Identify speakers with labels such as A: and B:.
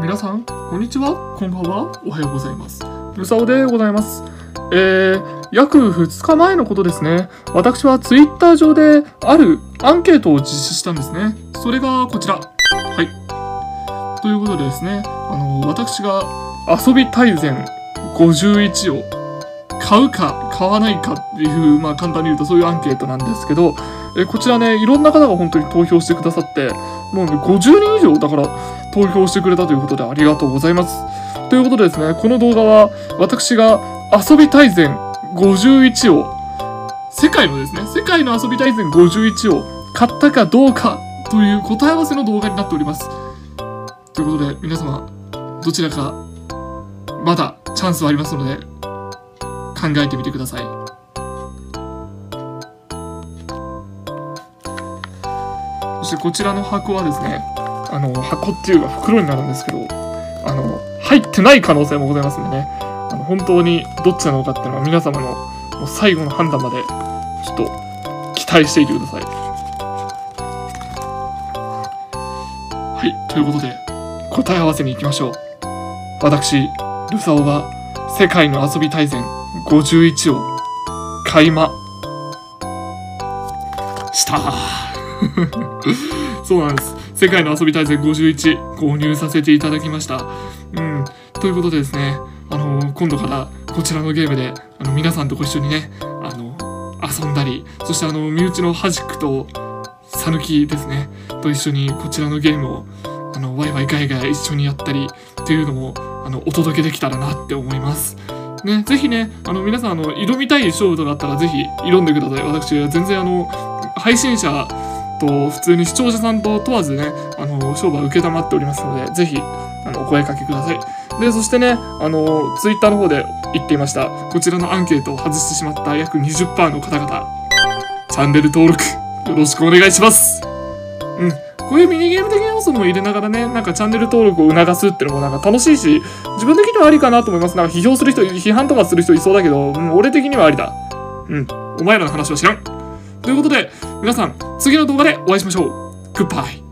A: 皆さん、こんにちは、こんばんは、おはようございます。ルサオでございます。えー、約2日前のことですね。私はツイッター上であるアンケートを実施したんですね。それがこちら。はい。ということでですね、あの、私が遊び大全51を買うか買わないかっていう、まあ簡単に言うとそういうアンケートなんですけど、えこちらね、いろんな方が本当に投票してくださって、もうね、50人以上だから投票してくれたということでありがとうございます。ということでですね、この動画は私が遊び大全51を、世界のですね、世界の遊び大全51を買ったかどうかという答え合わせの動画になっております。ということで、皆様、どちらか、まだチャンスはありますので、考えてみてください。そしてこちらの箱はですね、あの、箱っていうか袋になるんですけど、あの、入ってない可能性もございますんでね、あの本当にどっちなのかっていうのは皆様のもう最後の判断まで、ちょっと期待していてください。はい、ということで、答え合わせに行きましょう。私、ルサオが世界の遊び大全51を買いました。そうなんです。世界の遊び大全51購入させていただきました。うん。ということでですね、あの今度からこちらのゲームで、あの、皆さんとご一緒にね、あの、遊んだり、そしてあの、身内のハジックと、サヌキですね、と一緒にこちらのゲームを、あの、ワイワイガイガイ一緒にやったり、っていうのも、あの、お届けできたらなって思います。ね、ぜひね、あの、皆さん、あの、挑みたい勝負とかあったら、ぜひ挑んでください。私、全然あの、配信者と普通に視聴者さんと問わずね、あの、勝負は受けたまっておりますので、ぜひ、あの、お声かけください。で、そしてね、あの、ツイッターの方で言っていました、こちらのアンケートを外してしまった約20%の方々、チャンネル登録、よろしくお願いします。うん。こういうミニゲーム的な要素も入れながらね、なんかチャンネル登録を促すっていうのもなんか楽しいし、自分的にはありかなと思います。なんか批評する人、批判とかする人いそうだけど、う、俺的にはありだ。うん。お前らの話は知らん。ということで、皆さん、次の動画でお会いしましょう。グッバイ。